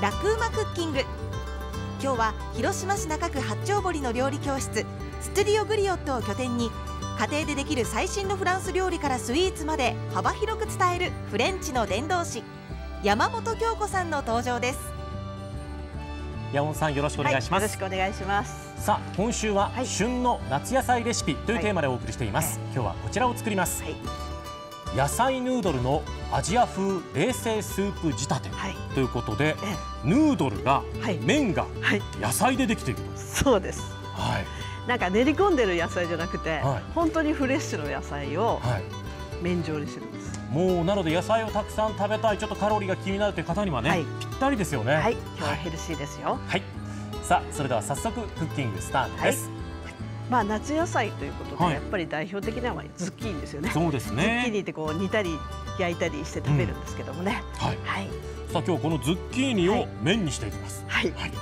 ラクーマクッキング。今日は広島市中区八丁堀の料理教室ストゥディオグリオットを拠点に家庭でできる最新のフランス料理からスイーツまで幅広く伝えるフレンチの伝道師山本京子さんの登場です。山本さんよろしくお願いします、はい、よろしくお願いします。さあ今週は、はい、旬の夏野菜レシピというテーマでお送りしています、はい、今日はこちらを作ります、野菜ヌードルのアジア風冷製スープ仕立て、ということで、ヌードルが、麺が野菜でできているそうです。はい。なんか練り込んでる野菜じゃなくて、本当にフレッシュの野菜を麺状にしてるんです。もうなので野菜をたくさん食べたい。ちょっとカロリーが気になるという方にはね、はい、ぴったりですよね。はい。今日はヘルシーですよ。はい、さあそれでは早速クッキングスタートです、はいまあ夏野菜ということで、やっぱり代表的なのはズッキーニですよね。そうですね。ズッキーニってこう煮たり焼いたりして食べるんですけどもね。うん、はい。はい。さあ今日このズッキーニを麺にしていきます。はい。はい、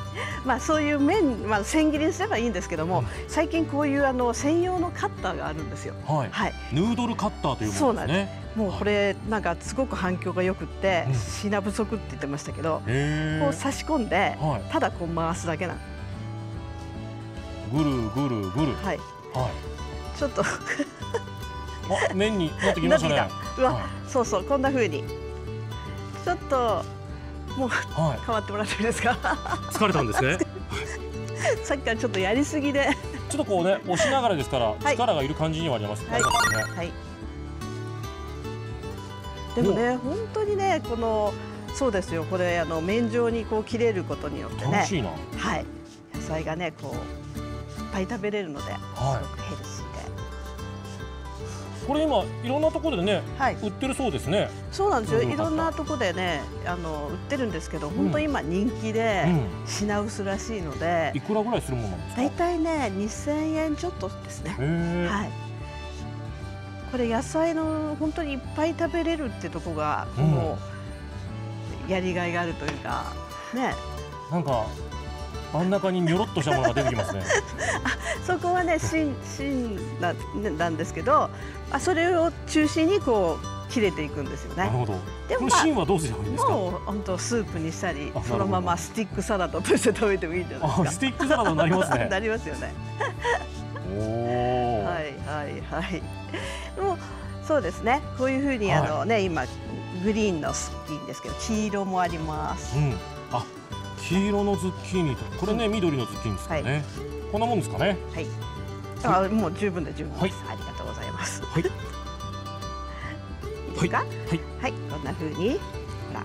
まあそういう麺まあ千切りにすればいいんですけども、うん、最近こういうあの専用のカッターがあるんですよ。はい。はい、ヌードルカッターというものですね。もうこれなんかすごく反響がよくって、品不足って言ってましたけど、こう差し込んで、ただこう回すだけなぐるぐるぐる。はい。はい、ちょっと。あ麺になってきましたね。うわ、はい、そうそうこんな風に。ちょっともう、はい、変わってもらっていいですか？疲れたんですね。さっきからちょっとやりすぎで。ちょっとこうね押しながらですから、力がいる感じにはあります、はい、ね、はい。でもね本当にねこのそうですよ。これあの麺状にこう切れることによってね。はい。野菜がねこうぱい食べれるので、はい、すごくヘルシーで。これ今いろんなところでね、はい、売ってるそうですね。そうなんですよ。いろんなところでね、あの売ってるんですけど、本当今人気で品薄らしいので、うん、いくらぐらいするものなんですか？大体ね、二千円ちょっとですね。はい。これ野菜の本当にいっぱい食べれるってとこが、もうやりがいがあるというか、ね。なんか真ん中ににょろっとしたものが出てきますね。そこはね 芯芯ななんですけど、あそれを中心にこう切れていくんですよね。なるほど。でも、まあ、芯はどうすればいいんですか？もう本当スープにしたり、そのままスティックサラダとして食べてもいいんじゃないですか。スティックサラダになりますね。なりますよね。おお。はいはいはい。もうそうですね。こういうふうにあのね、はい、今グリーンのスキンですけど黄色もあります。うん、あ黄色のズッキーニとこれね、緑のズッキーニですかね、はい、こんなもんですかね。はい。あもう十分で十分です、はい、ありがとうございます。はい。い。いはい、はい、こんな風にほら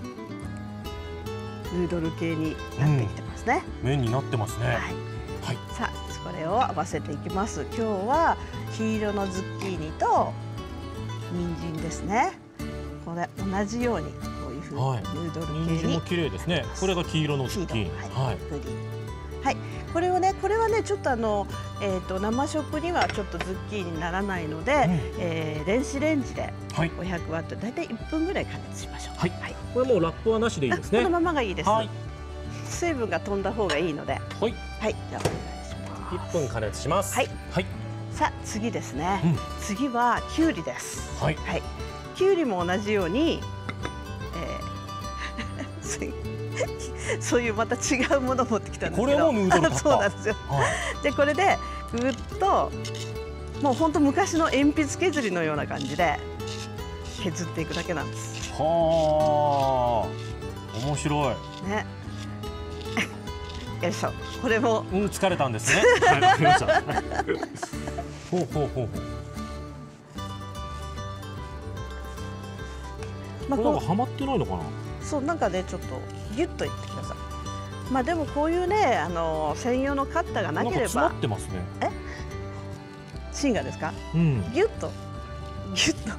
ヌードル系になってきてますね、うん、麺になってますね。はい、はい、さあこれを合わせていきます。今日は黄色のズッキーニと人参ですね。これ同じようにはい、ヌードル系に。も綺麗ですね。これが黄色のズッキーニはい、はい、これをねこれはねちょっとあのえっ、ー、と生食にはちょっとズッキーニにならないので、うん、えー、電子レンジで500ワットだいたい1分ぐらい加熱しましょう。はい、はい、これもうラップはなしでいいですね。このままがいいです、はい、水分が飛んだ方がいいので。はい。はい。じゃあお願いします。1分加熱します。はい、はい、さあ次ですね、うん、次はきゅうりです。はい、はい、きゅうりも同じように そういうまた違うものを持ってきたんですけど。これもヌードル そうなんですよ、はい、でこれでぐっともう本当昔の鉛筆削りのような感じで削っていくだけなんです。はあ。面白い。ね。よいしょ。これも。うん疲れたんですね。はいわかりました。ほうほうほうほう。まあ、これなんかはまってないのかな？そうなんかねちょっとギュッといってください。まあでもこういうねあの専用のカッターがなければ。詰まってますね。え？芯がですか、うん、ギュッと。ギュッと。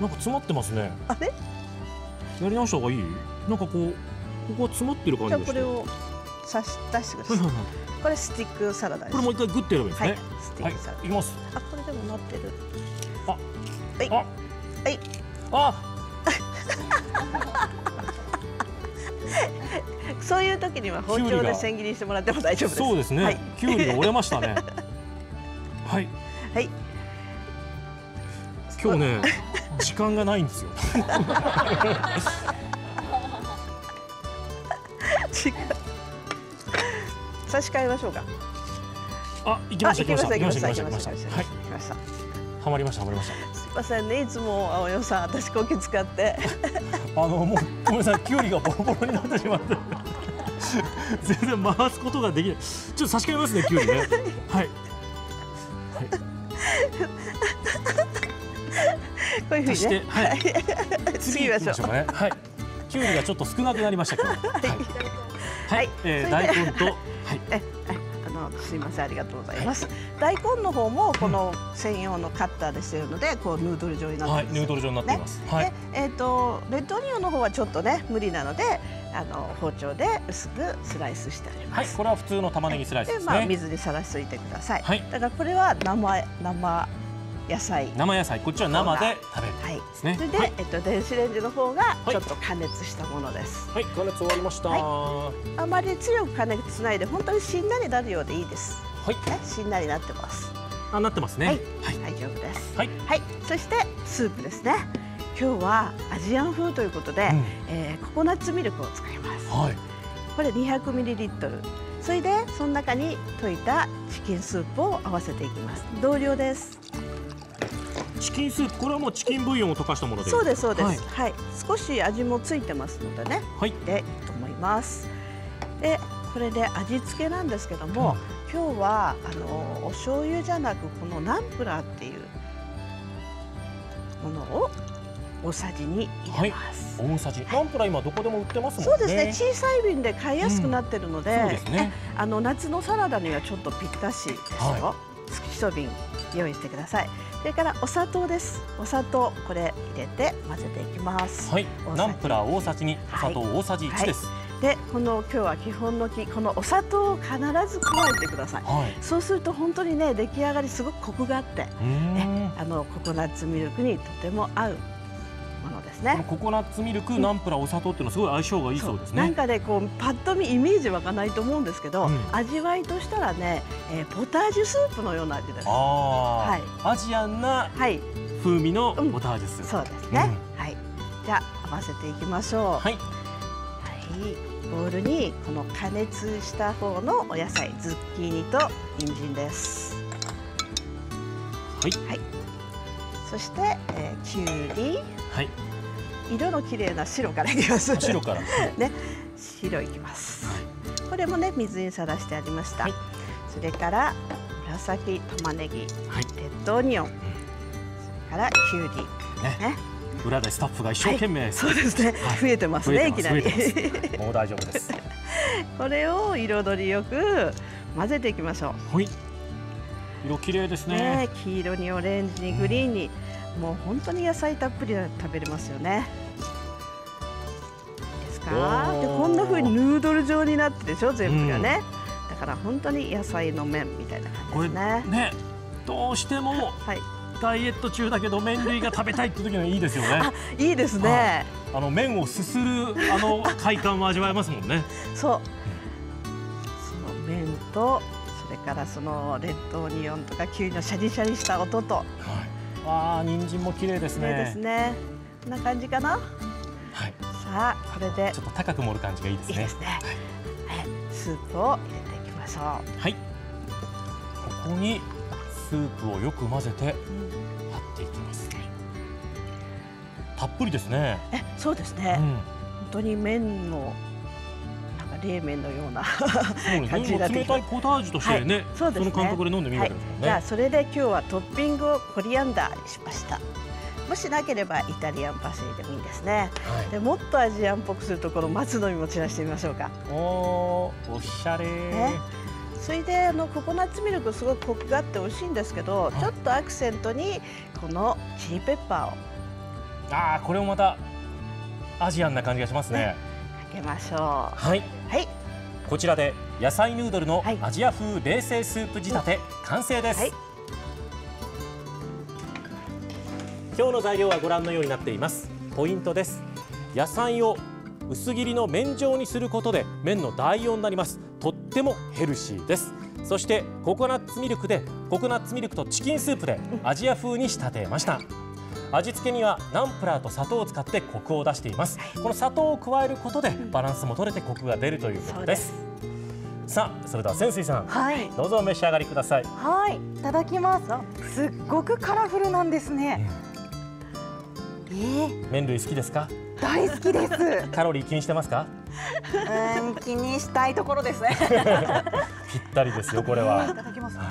なんか詰まってますね。あれ？やり直した方がいい？なんかこうここは詰まってる感じじゃこれを差し出してください、これスティックサラダこれもう一回グッてやればいいですね、はい、スティックサラダ、はい、いきます。あこれでもなってる。あ。はい。あ。はい。あ そういう時には包丁で千切りしてもらっても大丈夫です。そうですね。はい、きゅうりが折れましたね。はい。はい。今日ね、時間がないんですよ。差し替えましょうかあ、行きました行きました行きました行きましたはいはまりましたはまりました。すいませんねいつも青代さん私こき使って。あのもうごめんなさいきゅうりがボロボロになってしまって。全然回すことができない。ちょっと差し替えますねきゅうりね。はい、はい、こういうふうにね。はい、次行きましょう。かね。はい。きゅうりがちょっと少なくなりましたけど。はい、はい、えー、大根とはいえすみませんありがとうございます、大根の方もこの専用のカッターでしているのでこうヌードル状になってます、はい、ヌードル状になっています、ね、はい、えっ、ー、とレッドオニオンの方はちょっとね無理なのであの包丁で薄くスライスしてあります。はい、これは普通の玉ねぎスライスですね。まあ水にさらしといてください。はい。だからこれは生生野菜。生野菜、こっちは生で食べる、はい、ですね。それで、はい、えっと電子レンジの方がちょっと加熱したものです。はい、加熱終わりました。はい、あまり強く加熱しないで本当にしんなりなるようでいいです。はい。ね、しんなりなってます。あ、なってますね。はい、はい、大丈夫です。はい。はい、そしてスープですね。今日はアジアン風ということで、うん、えー、ココナッツミルクを使います。はい。これ200ミリリットル。それでその中に溶いたチキンスープを合わせていきます。同量です。チキンスープこれはもうチキンブイヨンを溶かしたものでそうですそうです、はい、はい、少し味もついてますのでね。はい。でいいと思いますでこれで味付けなんですけども、うん、今日はあのお醤油じゃなくこのナンプラーっていうものを大さじに入れます、はい、大さじ、ナンプラー今どこでも売ってます、ね、そうですね。小さい瓶で買いやすくなってるのでうん、でね、あの夏のサラダにはちょっとぴったしですよ、はい、一瓶用意してください。それからお砂糖です。お砂糖これ入れて混ぜていきます。はい。ナンプラー大さじ2お砂糖大さじ1です、はい。でこの今日は基本の木このお砂糖を必ず加えてください、はい、そうすると本当にね出来上がりすごくコクがあってねあのココナッツミルクにとても合うものですね。ココナッツミルク、ナンプラーお砂糖っていうのはすごい相性がいいそうですね。なんかねこうパッと見イメージ湧かないと思うんですけど、うん、味わいとしたらね、えー、ポタージュスープのような味ですはい、アジアンな風味のポタージュスープ、うん、そうですね、うん、はい。じゃあ合わせていきましょう。はい、はい、ボウルにこの加熱した方のお野菜ズッキーニと人参です。はい、はい、そして、えー、きゅうりはい。色の綺麗な白からいきます。白から。ね、白いきます。これもね水にさらしてありました。はい、それから紫玉ねぎ、はい、レッドオニオン、それからきゅうり、ね。ね。裏でスタッフが一生懸命、はい、そうですね、はい、増えてますねいきなり。もう大丈夫です。これを彩りよく混ぜていきましょう。はい色綺麗ですね、ね、黄色にオレンジにグリーンに、うんもう本当に野菜たっぷり食べれますよね。ですか？でこんな風にヌードル状になってでしょ全部がね、うん、だから本当に野菜の麺みたいな感じですね。ねどうしても、はい、ダイエット中だけど麺類が食べたいって時にはいいですよね。いいですね。あの麺をすするあの快感も味わえますもんね。そう。その麺とそれからそのレッドオニオンとかキュウリのシャリシャリした音と。はいわあ、人参も綺麗ですね。ですね。こんな感じかな？はい。さあ、これでちょっと高く盛る感じがいいですね。いいですね。はい。スープを入れていきましょう。はい。ここにスープをよく混ぜて、張っていきます。たっぷりですね。え、そうですね。うん、本当に麺の冷麺のような 感じになって冷たいポタージュとしてね、はい、そうですね。その感覚で飲んでみるわけですね、はい、じゃあそれで今日はトッピングをコリアンダーにしました。もしなければイタリアンパセリでもいいですね、はい、でもっとアジアンっぽくするところ松の実も散らしてみましょうか。おおしゃれ、ね、それであのココナッツミルクすごくコクがあって美味しいんですけど、ちょっとアクセントにこのチリペッパーを。ああこれもまたアジアンな感じがしますね、ね、かけましょう。はいはい。こちらで野菜ヌードルのアジア風冷製スープ仕立て、完成です、はい、今日の材料はご覧のようになっています。ポイントです。野菜を薄切りの麺状にすることで麺の代用になります。とってもヘルシーです。そしてココナッツミルクでココナッツミルクとチキンスープでアジア風に仕立てました味付けにはナンプラーと砂糖を使ってコクを出しています、この砂糖を加えることでバランスも取れてコクが出るということです。さあそれでは潜水さん、はい、どうぞお召し上がりください。はいいただきます。すっごくカラフルなんですね、うん、えー、麺類好きですか？大好きです。カロリー気にしてますか？うん気にしたいところです。ね ぴったりですよこれは、いただきます、はい、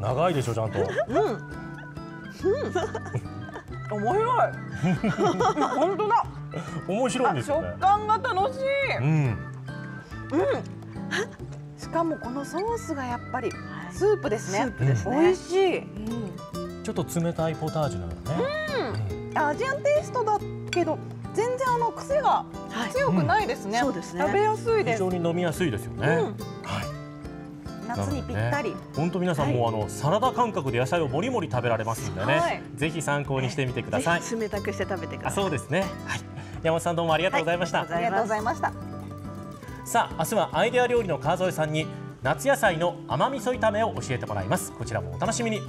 長いでしょちゃんと。うん、うん、面白い。本当だ。面白いですよね食感が楽しい。うん。うん。しかもこのソースがやっぱりスープですね、スープですね。美味しい、うん、ちょっと冷たいポタージュのようね、うん、アジアンテイストだけど全然あの癖が強くないですね、はいうん、そうですね。食べやすいです。非常に飲みやすいですよね、はい夏にぴったり。本当、ね、皆さんも、はい、あのサラダ感覚で野菜をもりもり食べられますんでね、はい、ぜひ参考にしてみてください。冷たくして食べてください。そうですね。はい。山本さんどうもありがとうございました。ありがとうございました。さあ明日はアイデア料理の川添さんに夏野菜の甘味噌炒めを教えてもらいますこちらもお楽しみに